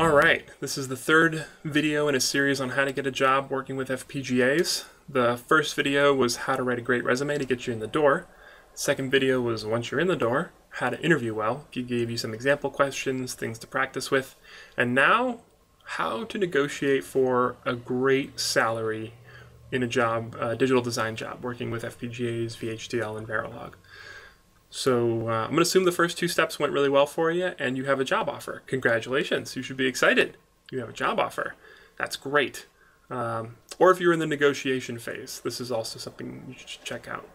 All right, this is the third video in a series on how to get a job working with FPGAs. The first video was how to write a great resume to get you in the door. Second video was once you're in the door, how to interview well. Gave you some example questions, things to practice with. And now, how to negotiate for a great salary in a job, a digital design job, working with FPGAs, VHDL, and Verilog. So uh, I'm going to assume the first two steps went really well for you and you have a job offer. Congratulations. You should be excited. You have a job offer. That's great. Um, or if you're in the negotiation phase, this is also something you should check out.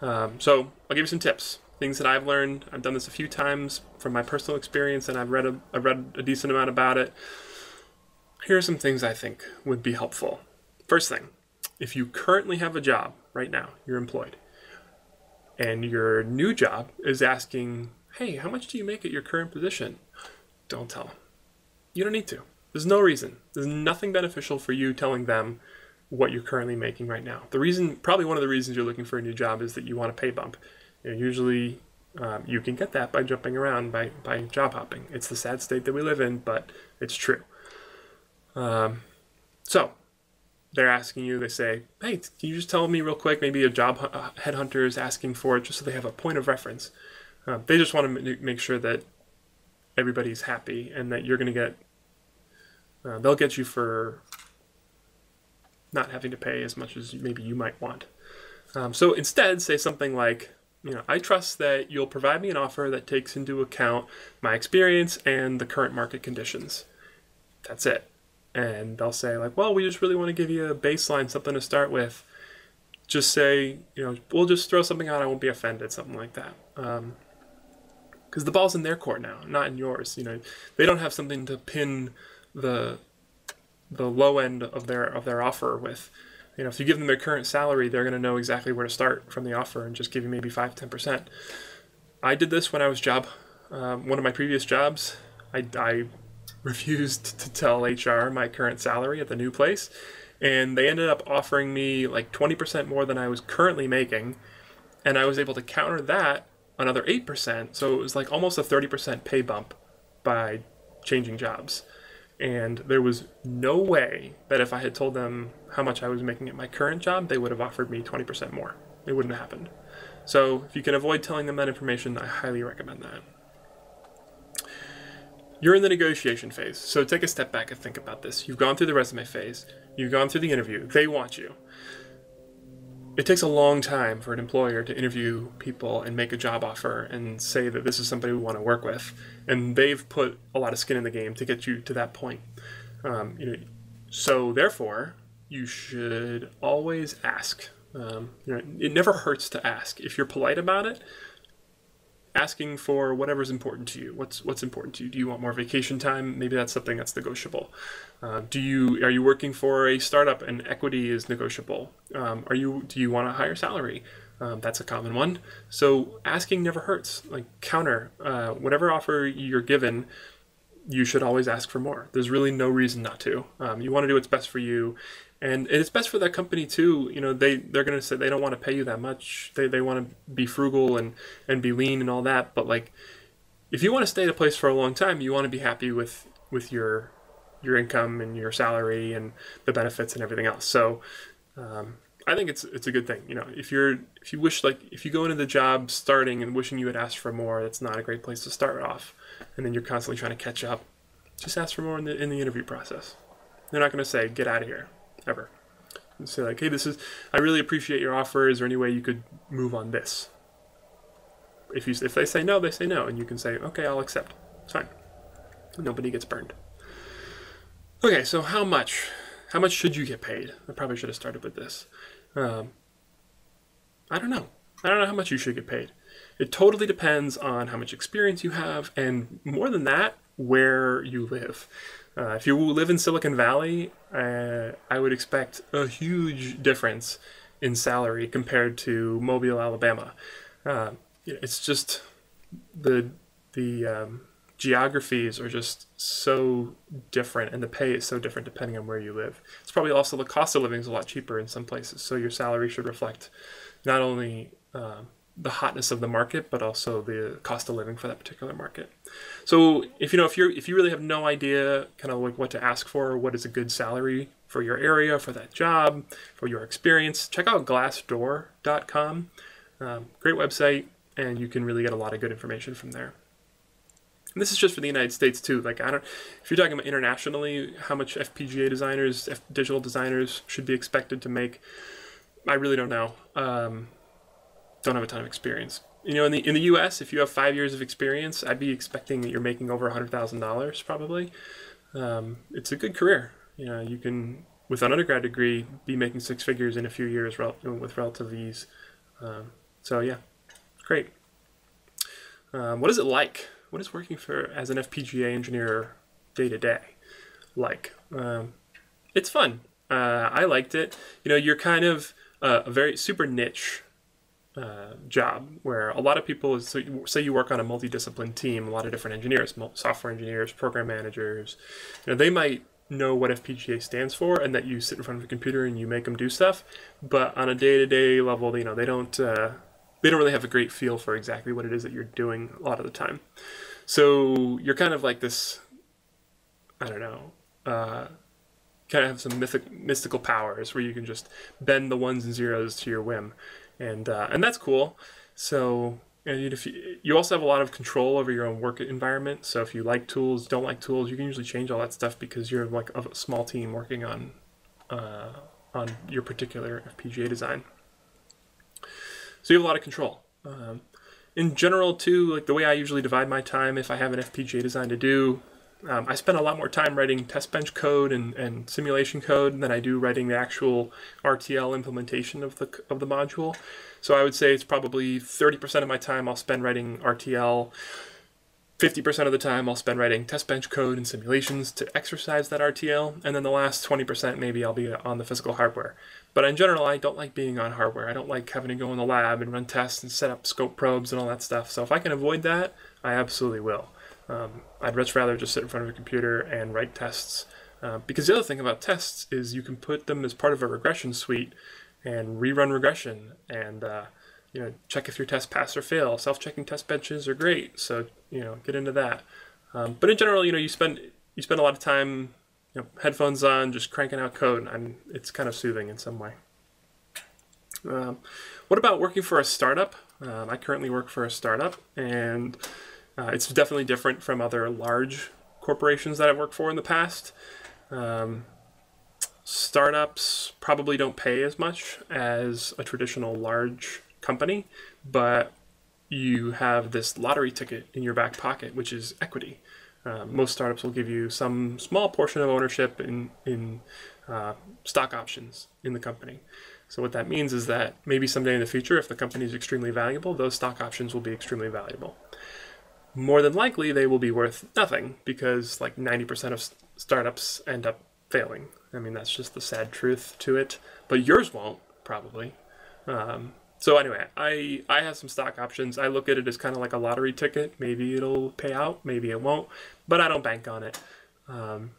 Um, so I'll give you some tips, things that I've learned. I've done this a few times from my personal experience and I've read a, I've read a decent amount about it. Here are some things I think would be helpful. First thing, if you currently have a job right now, you're employed, and your new job is asking, hey, how much do you make at your current position? Don't tell them. You don't need to. There's no reason. There's nothing beneficial for you telling them what you're currently making right now. The reason, probably one of the reasons you're looking for a new job is that you want a pay bump. You know, usually um, you can get that by jumping around, by, by job hopping. It's the sad state that we live in, but it's true. Um, so they're asking you, they say, hey, can you just tell me real quick, maybe a job headhunter is asking for it just so they have a point of reference. Uh, they just want to make sure that everybody's happy and that you're going to get, uh, they'll get you for not having to pay as much as maybe you might want. Um, so instead, say something like, you know, I trust that you'll provide me an offer that takes into account my experience and the current market conditions. That's it and they'll say like, well, we just really want to give you a baseline, something to start with. Just say, you know, we'll just throw something out. I won't be offended, something like that. Because um, the ball's in their court now, not in yours. You know, they don't have something to pin the the low end of their of their offer with. You know, if you give them their current salary, they're going to know exactly where to start from the offer and just give you maybe five, ten percent. I did this when I was job, um, one of my previous jobs. I, I refused to tell HR my current salary at the new place, and they ended up offering me like 20% more than I was currently making, and I was able to counter that another 8%, so it was like almost a 30% pay bump by changing jobs. And there was no way that if I had told them how much I was making at my current job, they would have offered me 20% more. It wouldn't have happened. So if you can avoid telling them that information, I highly recommend that. You're in the negotiation phase, so take a step back and think about this. You've gone through the resume phase, you've gone through the interview, they want you. It takes a long time for an employer to interview people and make a job offer and say that this is somebody we want to work with. And they've put a lot of skin in the game to get you to that point. Um, you know, so therefore, you should always ask. Um, you know, it never hurts to ask. If you're polite about it, asking for whatever's important to you. What's what's important to you? Do you want more vacation time? Maybe that's something that's negotiable. Uh, do you are you working for a startup and equity is negotiable? Um, are you do you want a higher salary? Um, that's a common one. So asking never hurts. Like counter uh, whatever offer you're given. You should always ask for more. There's really no reason not to. Um, you want to do what's best for you, and it's best for that company too you know they they're going to say they don't want to pay you that much they, they want to be frugal and and be lean and all that but like if you want to stay at a place for a long time you want to be happy with with your your income and your salary and the benefits and everything else so um, I think it's it's a good thing. You know, if you're if you wish like if you go into the job starting and wishing you had asked for more, that's not a great place to start off. And then you're constantly trying to catch up. Just ask for more in the in the interview process. They're not going to say get out of here ever. And say like, hey, this is I really appreciate your offer. Is there any way you could move on this? If you if they say no, they say no, and you can say, okay, I'll accept. It's fine. Nobody gets burned. Okay, so how much? How much should you get paid? I probably should have started with this. Um, I don't know. I don't know how much you should get paid. It totally depends on how much experience you have, and more than that, where you live. Uh, if you live in Silicon Valley, uh, I would expect a huge difference in salary compared to Mobile, Alabama. Uh, it's just the the um, geographies are just so different, and the pay is so different depending on where you live. It's probably also the cost of living is a lot cheaper in some places, so your salary should reflect not only uh, the hotness of the market, but also the cost of living for that particular market. So if you know if you're if you really have no idea kind of like what to ask for, what is a good salary for your area, for that job, for your experience, check out Glassdoor.com. Um, great website, and you can really get a lot of good information from there. And this is just for the United States too. Like I don't, if you're talking about internationally, how much FPGA designers, F, digital designers should be expected to make, I really don't know. Um, don't have a ton of experience. You know, in the in the U.S., if you have five years of experience, I'd be expecting that you're making over hundred thousand dollars probably. Um, it's a good career. You know, you can with an undergrad degree be making six figures in a few years rel- with relative ease. Um, so yeah, great. Um, what is it like? What is working for as an FPGA engineer day to day like? Um, it's fun. Uh, I liked it. You know, you're kind of uh, a very super niche uh, job where a lot of people so you, say you work on a multidiscipline team a lot of different engineers software engineers program managers you know they might know what fpga stands for and that you sit in front of a computer and you make them do stuff but on a day-to-day level you know they don't uh, they don't really have a great feel for exactly what it is that you're doing a lot of the time. So you're kind of like this i don't know uh, kind of have some mythic, mystical powers where you can just bend the ones and zeros to your whim and uh, and that's cool. So and if you, you also have a lot of control over your own work environment. So if you like tools, don't like tools, you can usually change all that stuff because you're like a small team working on uh, on your particular FPGA design. So you have a lot of control. Um, in general, too, like the way I usually divide my time, if I have an FPGA design to do, um, I spend a lot more time writing test bench code and, and simulation code than I do writing the actual RTL implementation of the, of the module. So I would say it's probably 30% of my time I'll spend writing RTL. 50% of the time I'll spend writing test bench code and simulations to exercise that RTL, and then the last 20% maybe I'll be on the physical hardware. But in general, I don't like being on hardware. I don't like having to go in the lab and run tests and set up scope probes and all that stuff. So if I can avoid that, I absolutely will. Um, I'd much rather just sit in front of a computer and write tests. Uh, because the other thing about tests is you can put them as part of a regression suite and rerun regression and uh, you know check if your tests pass or fail. Self-checking test benches are great, so you know get into that. Um, but in general, you know you spend you spend a lot of time you know, headphones on, just cranking out code, and it's kind of soothing in some way. Um, what about working for a startup? Um, I currently work for a startup, and uh, it's definitely different from other large corporations that I've worked for in the past. Um, startups probably don't pay as much as a traditional large company, but you have this lottery ticket in your back pocket, which is equity. Uh, most startups will give you some small portion of ownership in, in uh, stock options in the company. So what that means is that maybe someday in the future, if the company is extremely valuable, those stock options will be extremely valuable more than likely they will be worth nothing because like 90% of startups end up failing. I mean, that's just the sad truth to it. But yours won't, probably. Um, so anyway, I, I have some stock options. I look at it as kind of like a lottery ticket. Maybe it'll pay out, maybe it won't, but I don't bank on it. Um,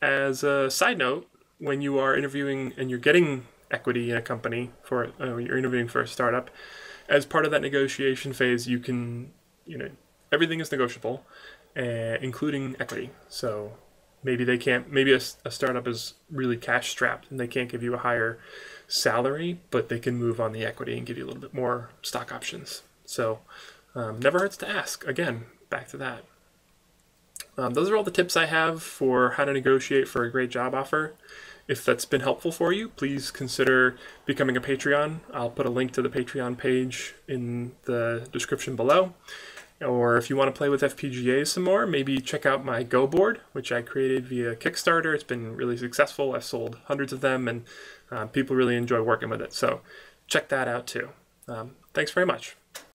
as a side note, when you are interviewing and you're getting equity in a company for uh, you're interviewing for a startup, as part of that negotiation phase, you can you know everything is negotiable, uh, including equity. So maybe they can't. Maybe a, a startup is really cash strapped and they can't give you a higher salary, but they can move on the equity and give you a little bit more stock options. So um, never hurts to ask. Again, back to that. Um, those are all the tips I have for how to negotiate for a great job offer. If that's been helpful for you, please consider becoming a Patreon. I'll put a link to the Patreon page in the description below. Or if you want to play with FPGAs some more, maybe check out my Go board, which I created via Kickstarter. It's been really successful. I've sold hundreds of them, and uh, people really enjoy working with it. So check that out too. Um, thanks very much.